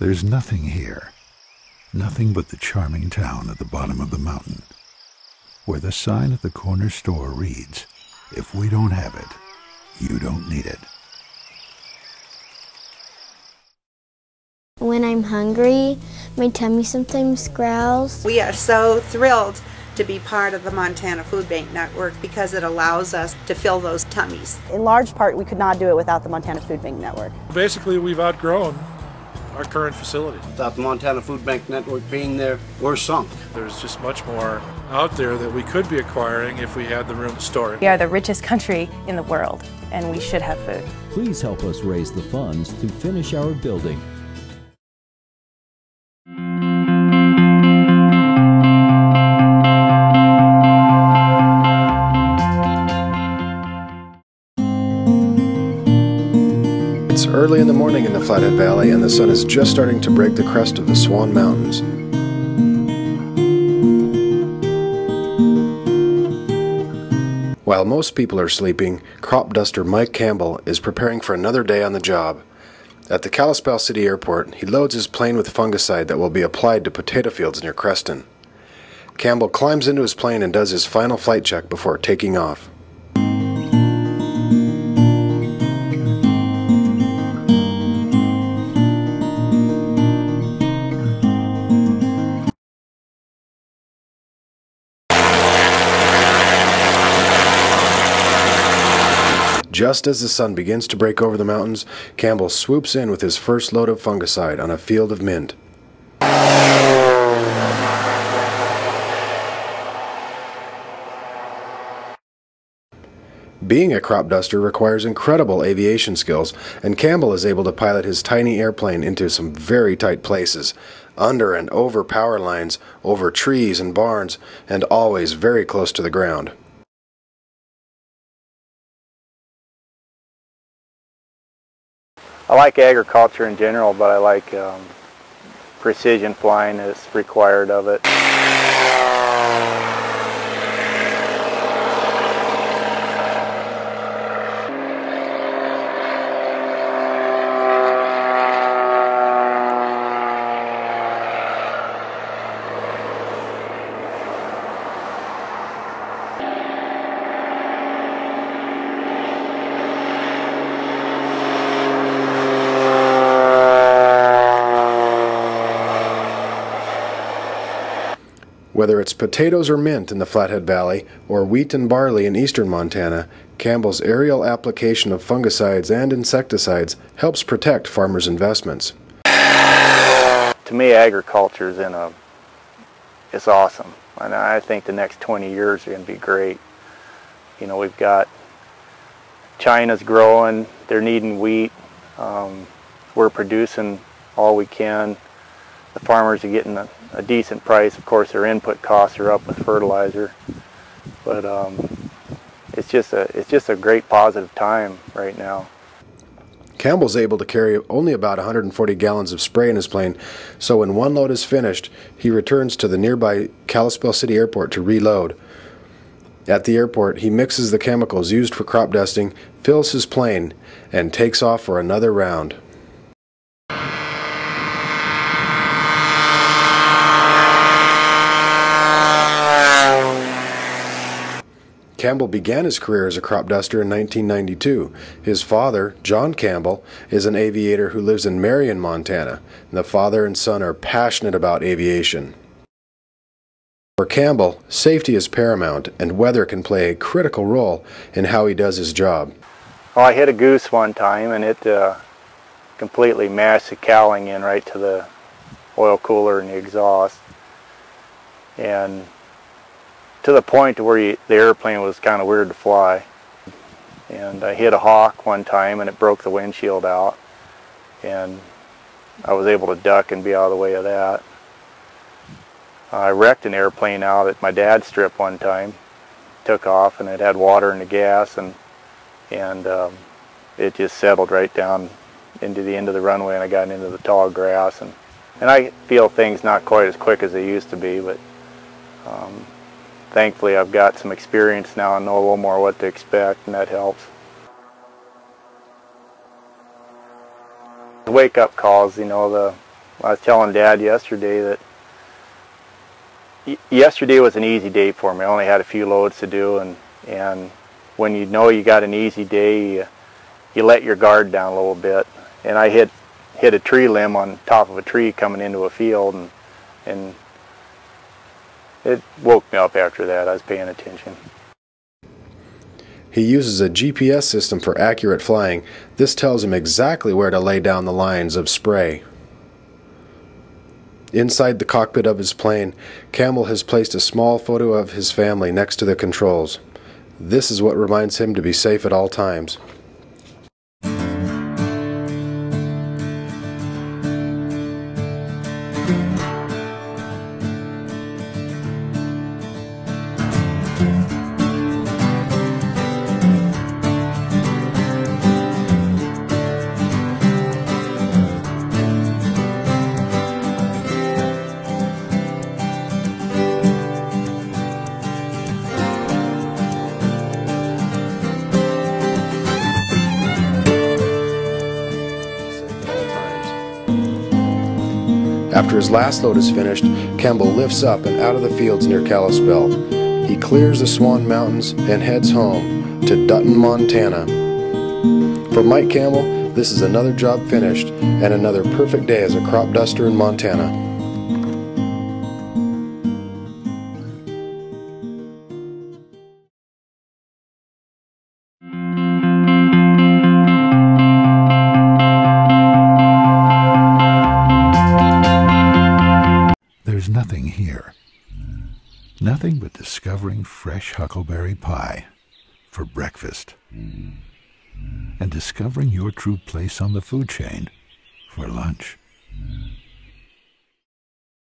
There's nothing here. Nothing but the charming town at the bottom of the mountain, where the sign at the corner store reads, If we don't have it, you don't need it. When I'm hungry, my tummy sometimes growls. We are so thrilled to be part of the Montana Food Bank Network because it allows us to fill those tummies. In large part, we could not do it without the Montana Food Bank Network. Basically, we've outgrown our current facility. Without the Montana Food Bank Network being there, we're sunk. There's just much more out there that we could be acquiring if we had the room to store it. We are the richest country in the world, and we should have food. Please help us raise the funds to finish our building. Early in the morning in the Flathead Valley, and the sun is just starting to break the crest of the Swan Mountains. While most people are sleeping, crop duster Mike Campbell is preparing for another day on the job. At the Kalispell City Airport, he loads his plane with fungicide that will be applied to potato fields near Creston. Campbell climbs into his plane and does his final flight check before taking off. Just as the sun begins to break over the mountains, Campbell swoops in with his first load of fungicide on a field of mint. Being a crop duster requires incredible aviation skills, and Campbell is able to pilot his tiny airplane into some very tight places, under and over power lines, over trees and barns, and always very close to the ground. I like agriculture in general, but I like um, precision flying that's required of it. Whether it's potatoes or mint in the Flathead Valley, or wheat and barley in eastern Montana, Campbell's aerial application of fungicides and insecticides helps protect farmers' investments. To me, agriculture is in a, it's awesome. And I think the next 20 years are going to be great. You know, we've got China's growing, they're needing wheat. Um, we're producing all we can. The farmers are getting a, a decent price. Of course, their input costs are up with fertilizer, but um, it's just a it's just a great positive time right now. Campbell's able to carry only about 140 gallons of spray in his plane, so when one load is finished, he returns to the nearby Kalispell City Airport to reload. At the airport, he mixes the chemicals used for crop dusting, fills his plane, and takes off for another round. Campbell began his career as a crop duster in 1992. His father, John Campbell, is an aviator who lives in Marion, Montana. The father and son are passionate about aviation. For Campbell, safety is paramount, and weather can play a critical role in how he does his job. Well, I hit a goose one time, and it uh, completely mashed the cowling in right to the oil cooler and the exhaust. And to the point where you, the airplane was kind of weird to fly. And I hit a hawk one time and it broke the windshield out. And I was able to duck and be out of the way of that. I wrecked an airplane out at my dad's strip one time. Took off and it had water in the gas and and um, it just settled right down into the end of the runway and I got into the tall grass and and I feel things not quite as quick as they used to be but um, thankfully I've got some experience now and know a little more what to expect and that helps. Wake up calls, you know, the I was telling Dad yesterday that yesterday was an easy day for me. I only had a few loads to do, and and when you know you got an easy day, you, you let your guard down a little bit. And I hit hit a tree limb on top of a tree coming into a field, and and it woke me up after that. I was paying attention. He uses a GPS system for accurate flying. This tells him exactly where to lay down the lines of spray. Inside the cockpit of his plane, Campbell has placed a small photo of his family next to the controls. This is what reminds him to be safe at all times. After his last load is finished, Campbell lifts up and out of the fields near Kalispell. He clears the Swan Mountains and heads home to Dutton, Montana. For Mike Campbell, this is another job finished and another perfect day as a crop duster in Montana. Nothing but discovering fresh huckleberry pie for breakfast. And discovering your true place on the food chain for lunch.